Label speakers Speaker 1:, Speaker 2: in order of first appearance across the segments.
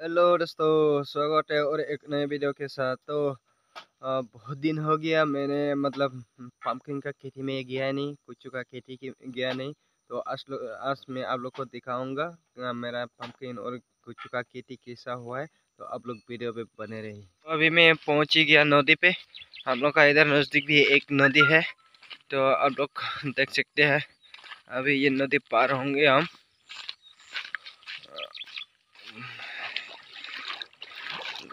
Speaker 1: Hello दोस्तों स्वागत है और एक नए वीडियो के साथ। तो आ, बहुत दिन हो गया मैंने मतलब पम्पकिन का खेती में गया नहीं कुछ का खेती की गया नहीं। तो आज आज मैं आप लोग को दिखाऊँगा मेरा पम्पकिन और कुछ का खेती कैसा हुआ है। तो आप लोग वीडियो पे बने रहिए। तो अभी मैं पहुँच ही गया नदी पे। हम लोग का इधर नज़दीक भी एक नदी है। तो आप लोग देख सकते हैं अभी ये नदी पार होंगे हम।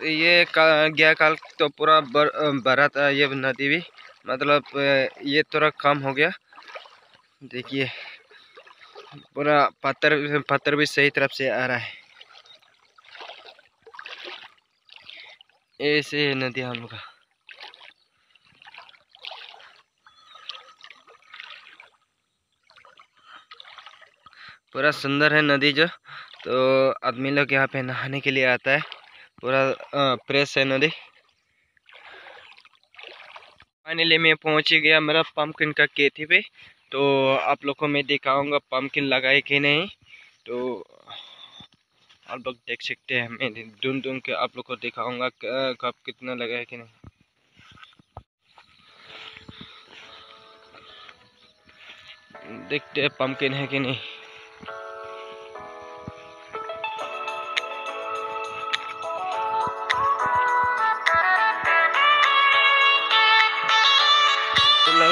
Speaker 1: ये गया काल तो पूरा बर, भरा था ये नदी भी। मतलब ये थोड़ा कम हो गया। देखिए पूरा पत्थर पत्थर भी सही तरफ़ से आ रहा है। ऐसे नदी हम लोग का। पूरा सुंदर है नदी जो। तो आदमी लोग यहाँ पे नहाने के लिए आता है। पूरा प्रेस है नदी फाइनली मैं पहुँच ही गया मेरा पम्पकिन का खेती पे। तो आप लोग को मैं दिखाऊँगा पम्पकिन लगाए कि नहीं। तो आप लोग देख सकते हैं, मैं ढूंढ ढूंढ के आप लोग को दिखाऊँगा कब कितना लगा है कि नहीं। देखते हैं पम्पकिन है कि नहीं।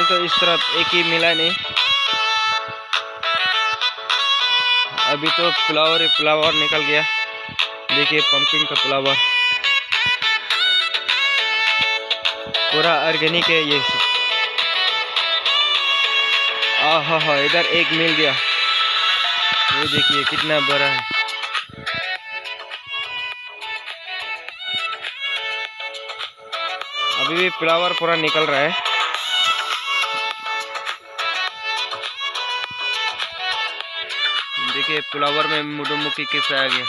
Speaker 1: फ़िलहाल तो इस तरफ़ एक ही मिला नहीं। अभी तो फ्लावर ही फ्लावर निकल गया। देखिए पंपिंग का फ्लावर पूरा ऑर्गेनिक है ये सब। हाँ इधर एक मिल गया। ये देखिए कितना बड़ा है। अभी भी फ्लावर पूरा निकल रहा है। देखिए फ्लावर में मुडुमुखी किस आ गया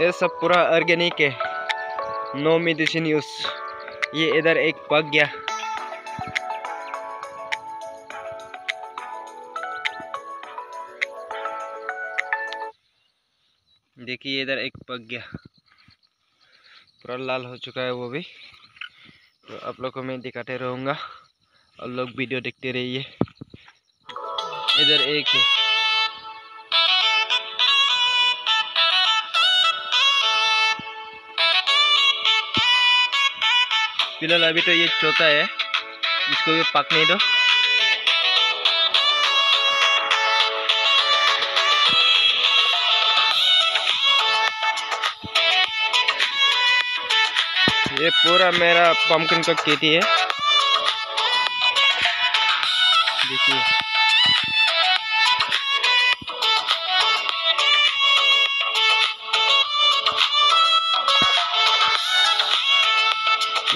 Speaker 1: ये सब पूरा ऑर्गेनिक है। नो मेडिसिन यूज़ ये इधर एक पक गया। देखिए इधर एक पक गया। पूरा लाल हो चुका है वो भी। तो आप लोग को मैं दिखाते रहूँगा और लोग वीडियो देखते रहिए। इधर एक है। फ़िलहाल अभी तो ये चौथा है। इसको भी पकने दो। ये पूरा मेरा पम्पकिन का खेती है। देखिए।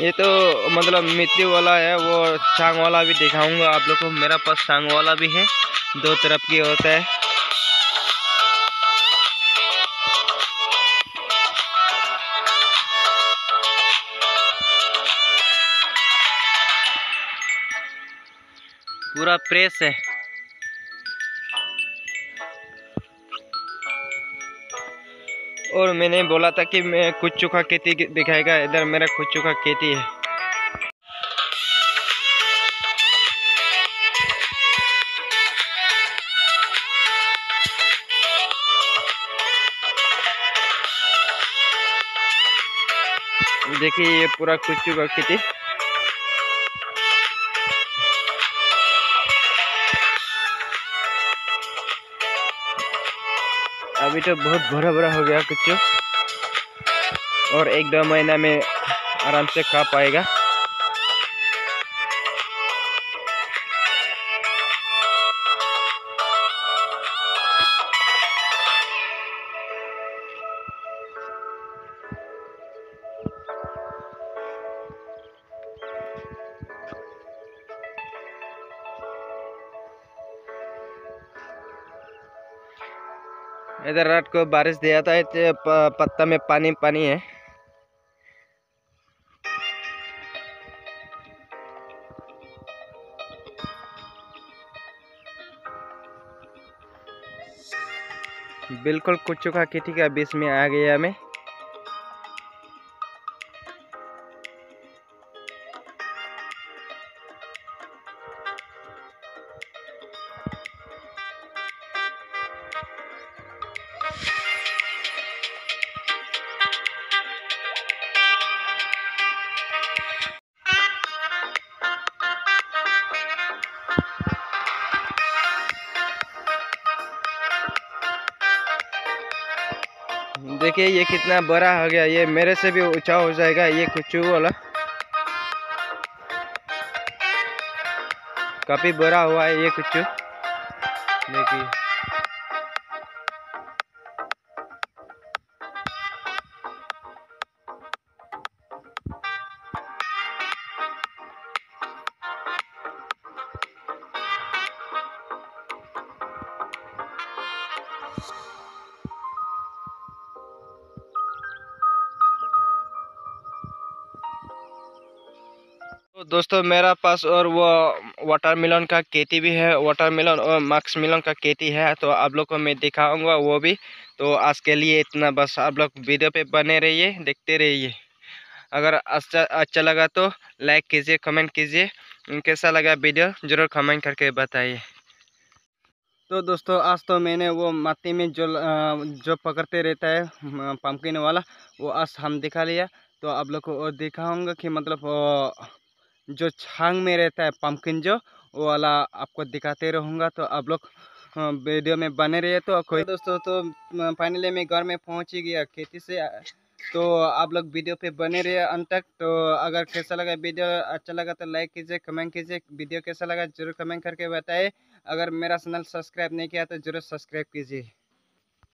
Speaker 1: ये तो मतलब मिट्टी वाला है, वो सांग वाला भी दिखाऊँगा आप लोग को। मेरा पास सांग वाला भी है, दो तरफ़ की होता है। पूरा प्रेस है। और मैंने बोला था कि मैं कुछ का खेती दिखाएगा, इधर मेरा कुछ का खेती है। देखिए, ये पूरा कुछ का खेती। अभी तो बहुत भरा भरा हो गया कुछ। और एक दो महीना में आराम से खा पाएगा। इधर रात को बारिश दिया था पत्ता में पानी पानी है। बिल्कुल कुछ का खेती का बीच में आ गया मैं। देखिए ये कितना बड़ा हो गया, ये मेरे से भी ऊँचा हो जाएगा, ये कुछ वाला। काफ़ी बड़ा हुआ है ये कुछ देखिए। तो दोस्तों, मेरा पास और वो वाटर मिलन का खेती भी है वाटर मिलन और मैक्स मिलन का खेती है तो आप लोग को मैं दिखाऊँगा वो भी। तो आज के लिए इतना बस, आप लोग वीडियो पे बने रहिए, देखते रहिए। अगर अच्छा अच्छा लगा तो लाइक कीजिए कमेंट कीजिए कैसा लगा वीडियो, ज़रूर कमेंट करके बताइए। तो दोस्तों, आज तो मैंने वो माटी में जो जो पकड़ते रहता है पम्पकिन वाला, वो आज हम दिखा लिया। तो आप लोग को दिखाऊँगा कि मतलब जो छांग में रहता है पम्पकिन जो, वो वाला आपको दिखाते रहूँगा। तो आप लोग वीडियो में बने रहिए तो कोई दोस्तों तो फाइनली मैं घर में पहुँच ही गया खेती से। तो आप लोग वीडियो पे बने रहिए अंत तक। तो अगर कैसा लगा वीडियो अच्छा लगा तो लाइक कीजिए कमेंट कीजिए। वीडियो कैसा लगा ज़रूर कमेंट करके बताइए। अगर मेरा चैनल सब्सक्राइब नहीं किया तो ज़रूर सब्सक्राइब कीजिए।